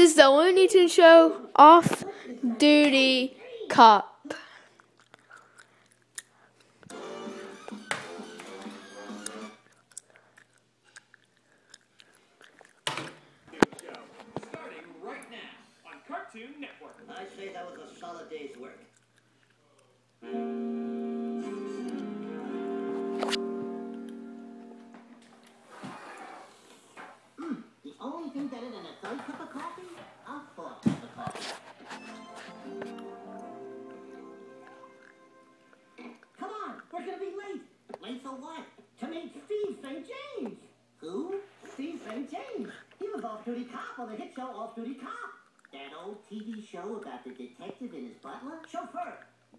is the Looney Tunes Show Off Duty Cop. Right now on Cartoon Network. I say that was a solid day's work. On the hit show Off-Duty Cop. That old TV show about the detective and his butler? Chauffeur.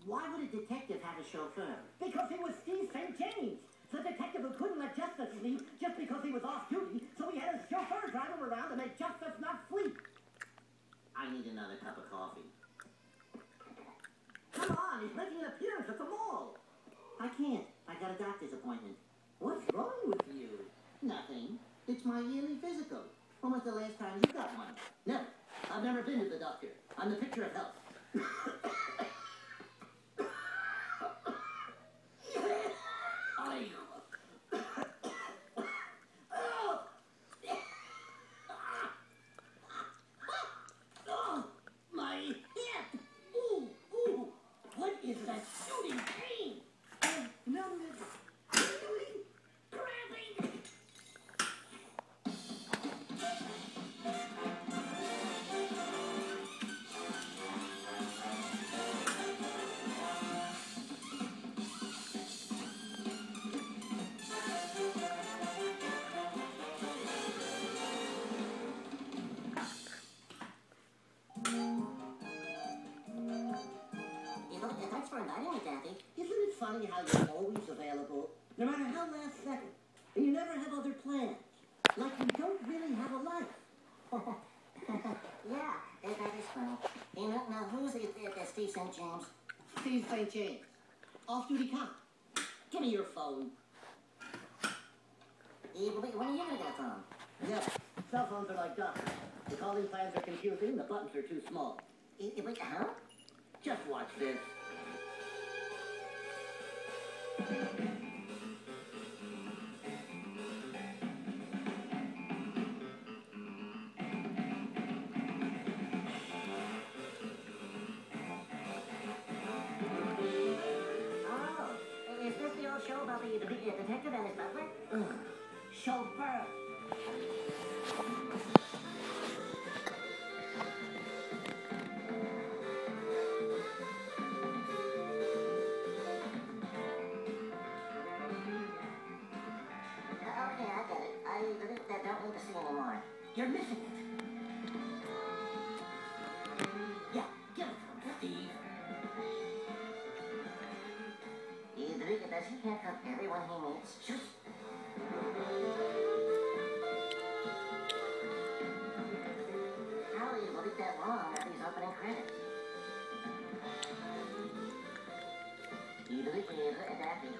Why would a detective have a chauffeur? Because he was Steve St. James. The detective who couldn't let Justice sleep just because he was off duty, so he had his chauffeur drive him around to make Justice not sleep. I need another cup of coffee. Come on, he's making an appearance at the mall. I can't. I got a doctor's appointment. What's wrong with you? Nothing. It's my yearly physical. When was the last time you got one? No. I've never been to the doctor. I'm the picture of health. how last second, and you never have other plans? Like you don't really have a life. Yeah, that, that is funny. You know, now who's it, uh, Steve St. James? Steve St. James, off-duty cop. Give me your phone. Yeah, but when are you gonna get a phone? Yeah, cell phones are like doctors. The calling plans are confusing, the buttons are too small. Huh? Just watch this. Chauffeur. Okay, I get it. I don't need to see anymore. You're missing it. That long opening credits?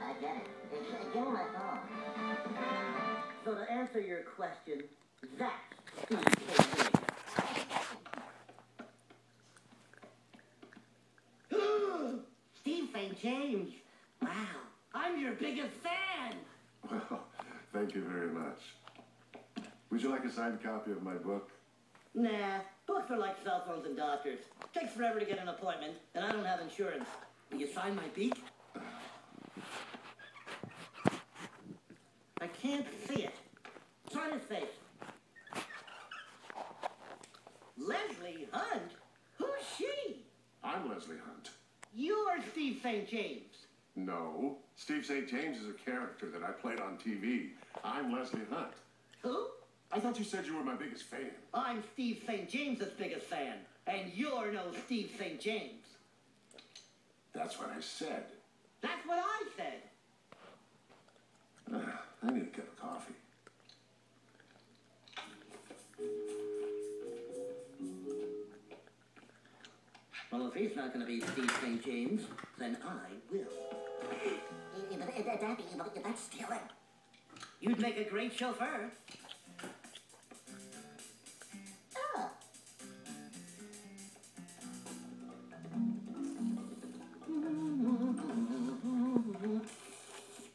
I get it. Give me my phone. So to answer your question, St. James. Steve St. James. Your biggest fan. Well, thank you very much. Would you like a signed copy of my book? Nah, books are like cell phones and doctors. Takes forever to get an appointment, and I don't have insurance. Will you sign my beak? I can't see it. Sign his face. Leslie Hunt? Who's she? I'm Leslie Hunt. You're Steve St. James. No, Steve St. James is a character that I played on TV. I'm Leslie Hunt. Who? I thought you said you were my biggest fan. I'm Steve St. James's biggest fan, and you're no Steve St. James. That's what I said. That's what I said. Ah, I need a cup of coffee. Well, if he's not going to be Steve St. James, then I will. That's stealing. You'd make a great chauffeur. Ah.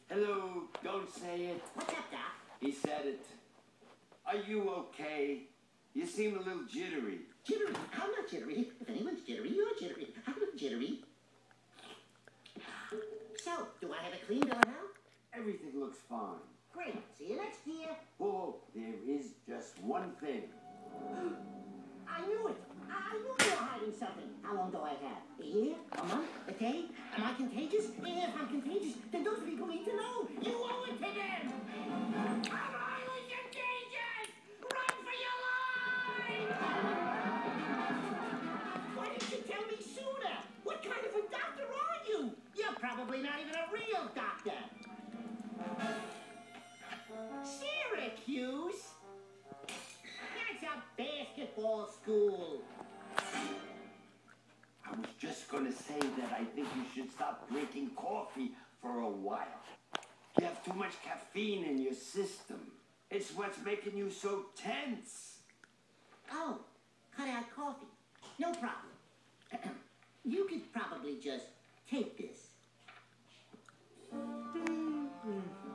Hello, don't say it. What's up, Doc? He said it. Are you okay? You seem a little jittery. Jittery? I'm not jittery. If anyone's jittery, you're jittery. I'm not jittery. So, do I have a clean bill health? Everything looks fine. Great. See you next year. Oh, there is just one thing. I knew it. I I knew you were hiding something. How long do I have? A year? A month? A day? Am I contagious? If I'm contagious, then those people need to know. Basketball school. I was just gonna say that I think you should stop drinking coffee for a while. You have too much caffeine in your system. It's what's making you so tense. Oh, cut out coffee. No problem. you could probably just take this. Mm-hmm.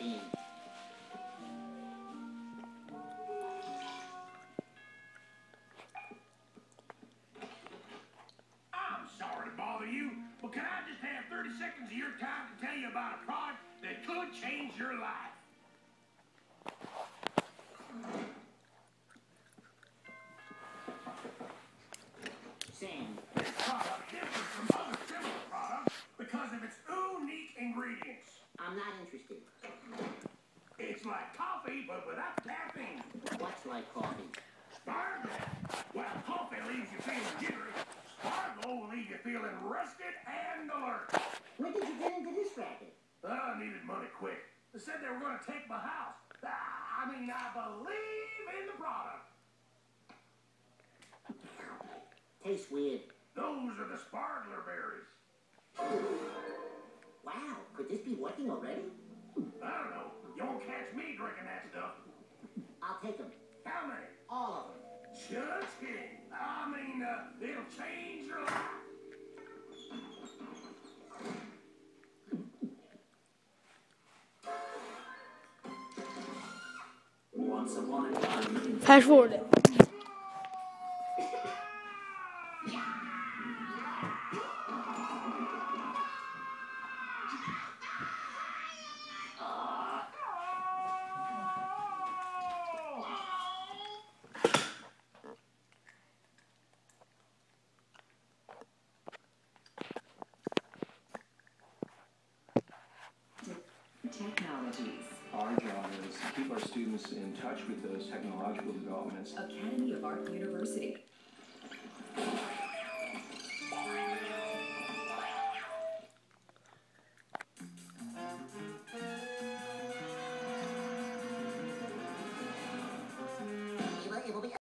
I'm sorry to bother you, but can I just have 30 seconds of your time to tell you about a product that could change your life? It's like coffee, but without caffeine. What's like coffee? Spargo. While coffee leaves you feeling jittery, Spargo will leave you feeling rested and alert. When did you get into this racket? I needed money quick. They said they were going to take my house. Ah, I mean, I believe in the product. Tastes weird. Those are the Spargler berries. Wow, could this be working already? I don't know. You won't catch me drinking that stuff. I'll take them. How many? All of them. Just kidding. I mean, uh, it'll change your life. Once upon a time. Fast forward counties. Our job is to keep our students in touch with those technological developments. Academy of Art University.